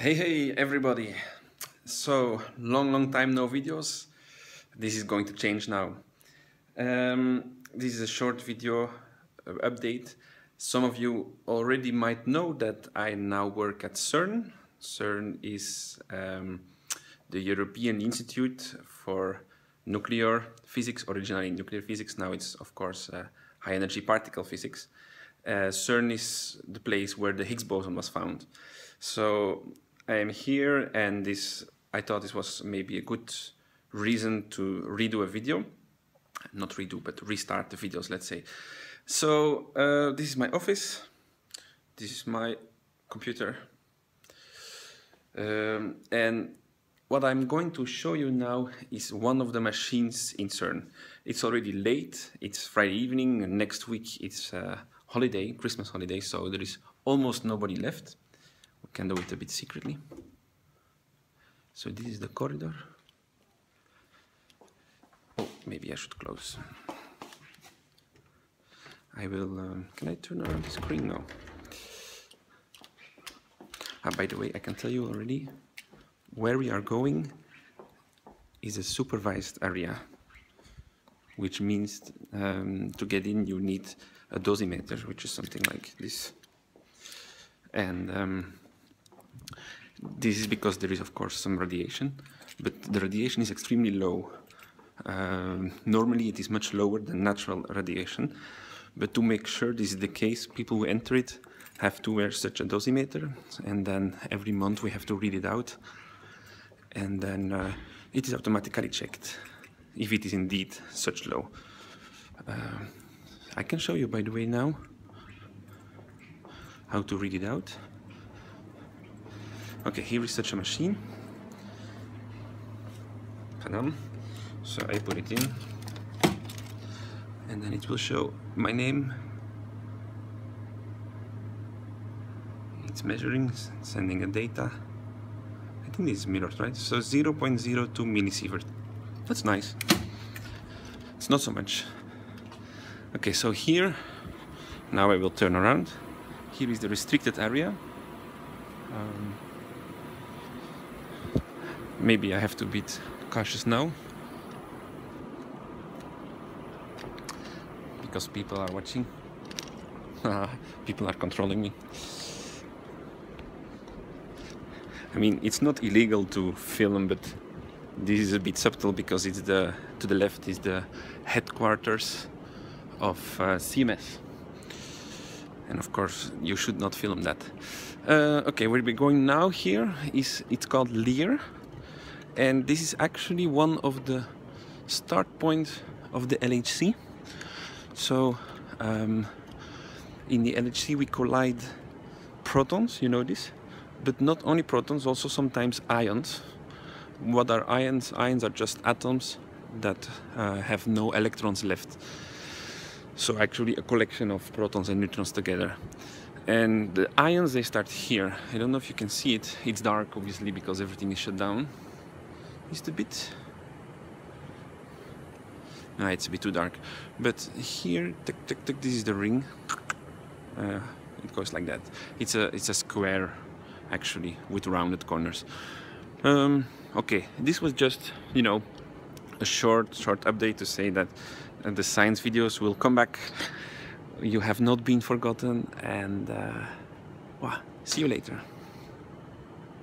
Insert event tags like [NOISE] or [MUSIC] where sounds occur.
Hey, hey, everybody. So, long, long time no videos. This is going to change now. Um, this is a short video uh, update. Some of you already might know that I now work at CERN. CERN is um, the European Institute for Nuclear Physics, originally nuclear physics, now it's of course uh, high energy particle physics. Uh, CERN is the place where the Higgs boson was found. So I am here and this I thought this was maybe a good reason to redo a video. Not redo, but restart the videos, let's say. So uh, this is my office. This is my computer. Um, and what I'm going to show you now is one of the machines in CERN. It's already late, it's Friday evening, and next week it's uh, holiday, Christmas holiday, so there is almost nobody left. We can do it a bit secretly. So this is the corridor. Oh, maybe I should close. I will, um, can I turn around the screen now? Ah, by the way, I can tell you already, where we are going is a supervised area, which means um, to get in you need a dosimeter, which is something like this. And um, this is because there is, of course, some radiation, but the radiation is extremely low. Um, normally it is much lower than natural radiation, but to make sure this is the case, people who enter it have to wear such a dosimeter, and then every month we have to read it out, and then uh, it is automatically checked if it is indeed such low. Uh, I can show you, by the way, now how to read it out. Okay, here is such a machine. Panam. So I put it in and then it will show my name. It's measuring, sending a data. I think is mirrored, right? So 0.02 millisievert. That's nice. It's not so much. Okay, so here, now I will turn around. Here is the restricted area. Um, maybe I have to be cautious now. Because people are watching. [LAUGHS] People are controlling me. I mean it's not illegal to film but this is a bit subtle because it's the to the left is the headquarters of uh, CMS and of course you should not film that. Uh, okay where we're going now here is it's called LEIR and this is actually one of the start points of the LHC so um, in the LHC we collide protons you know this? But not only protons also sometimes ions. What are ions? Ions are just atoms that uh, have no electrons left. So actually a collection of protons and neutrons together. And the ions they start here. I don't know if you can see it. It's dark obviously because everything is shut down just a bit? No, it's a bit too dark. But here tick, tick, tick, this is the ring. Uh, it goes like that. It's a it's a square actually with rounded corners. Um, okay this was just you know a short short update to say that uh, the science videos will come back. You have not been forgotten and uh, well, see you later